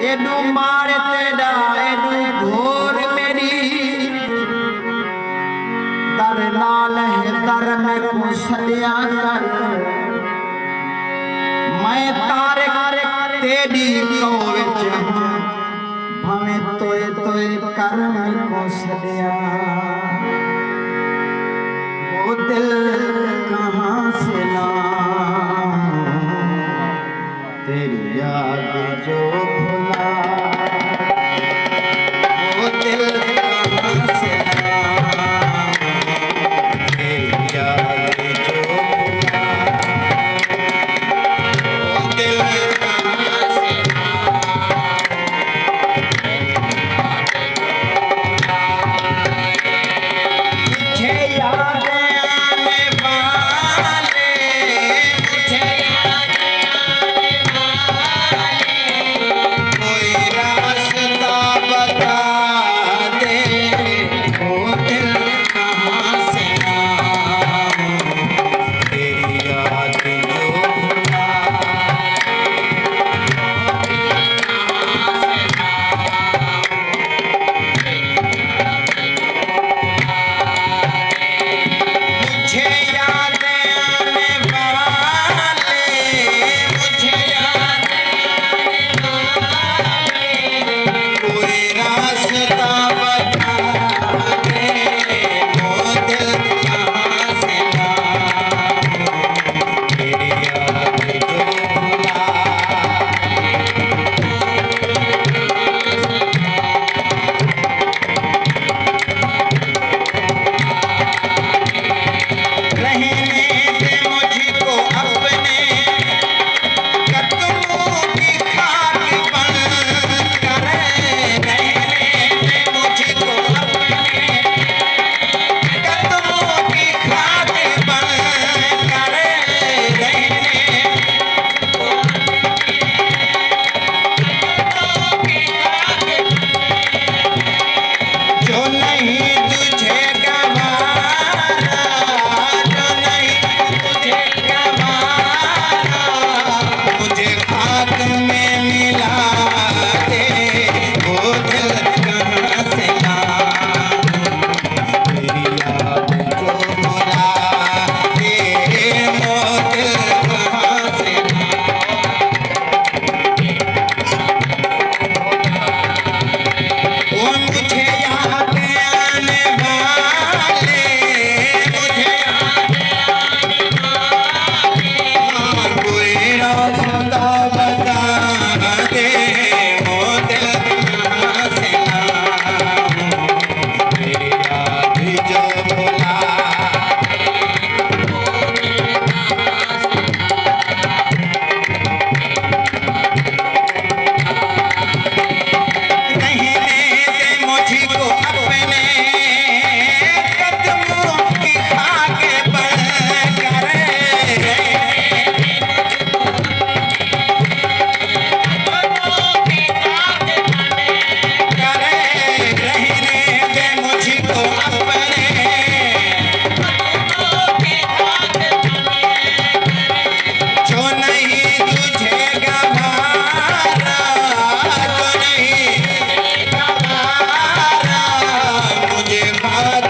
edu मार तेरा edu घोर मेरी दर नाल है दर में को सलिया कर मैं तारे तेरी को विच भवे तोए तोए कर्म को सलिया वो दिल I